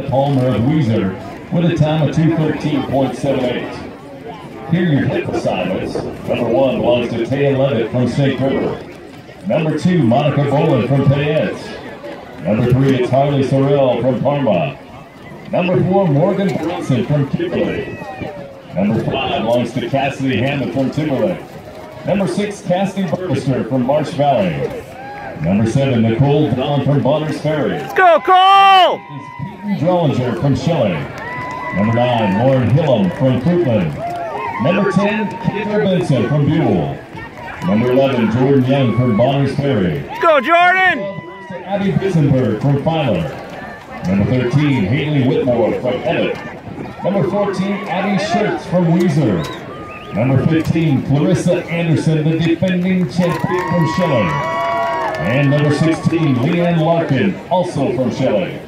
Palmer of Weiser with a time of 213.78. Here your hip assignments. Number one belongs to Taya Levitt from Snake River. Number two, Monica Boland from Payette. Number three, it's Harley Sorrell from Parma. Number four, Morgan Bronson from Kimberly. Number five belongs to Cassidy Hammond from Timberlake. Number six, Cassidy Burmester from Marsh Valley. Number seven, Nicole Dawn from Bonners Ferry. Let's go, Cole! Is Peyton Drollinger from Shelley. Number nine, Lauren Hillam from Fruitland. Number 10, Kendra Benson from Buhl. Number 11, Jordan Young from Bonners Ferry. Let's go, Jordan! 12 Abby Bisenberg from Filer. Number 13, Haley Whitmore from Edit. Number 14, Abby Schurtz from Weiser. Number 15, Clarissa Anderson, the defending champion from Shelley. And number 16, Leanne Larkin, also from Shelley.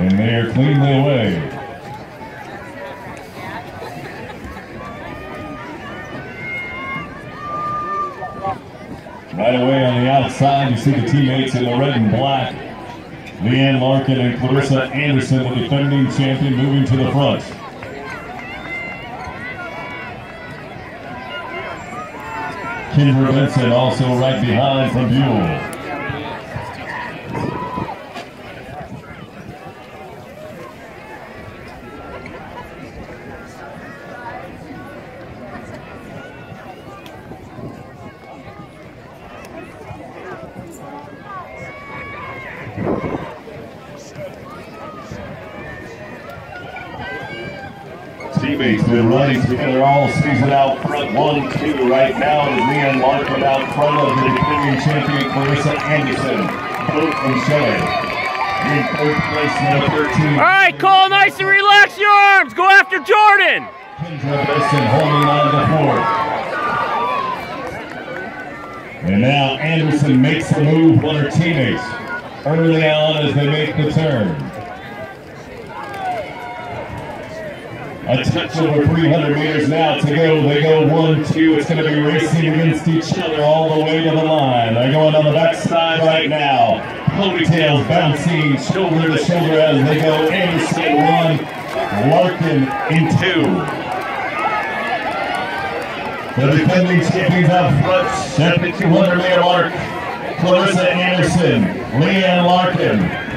And they are cleanly away. Right away on the outside, you see the teammates in the red and black. Leanne Larkin and Clarissa Anderson, the defending champion, moving to the front. Kendra Benson also right behind from Buhl. Teammates been running together all season out front. One, two right now is Leanne Larkin out front of the defending champion Clarissa Anderson. Both from Shelley. In third place, number 13. All right, Cole, nice and relax your arms. Go after Jordan. Kendra holding on to fourth. And now Anderson makes the move on her teammates early on as they make the turn. A touch over 300 meters now to go. They go one, two. It's going to be racing against each other all the way to the line. They're going on the backside right now. Ponytails bouncing shoulder to shoulder as they go. Anderson one, Larkin in two. The defending champions up front, 7200 meter mark. Clarissa Anderson, Leanne Larkin.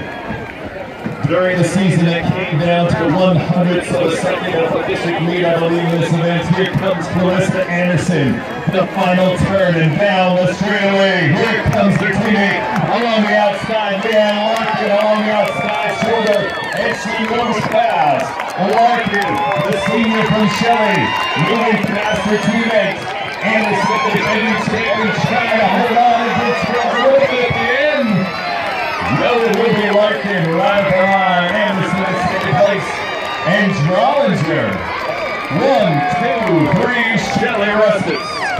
During the season, it came down to one hundredths of a second of a district lead, I believe, in this event. Here comes Clarissa Anderson, the final turn, and down the straightaway. Here comes her teammate along the outside, Leanne Larkin along the outside shoulder, and she moves fast. Larkin, the senior from Shelley, moving past her teammates. Anderson, the defending champion, trying to hold on and get a little bit at the end. No, it will be Larkin right at the line. Anderson in second place. And Drollinger. One, two, three, Shelley Russets.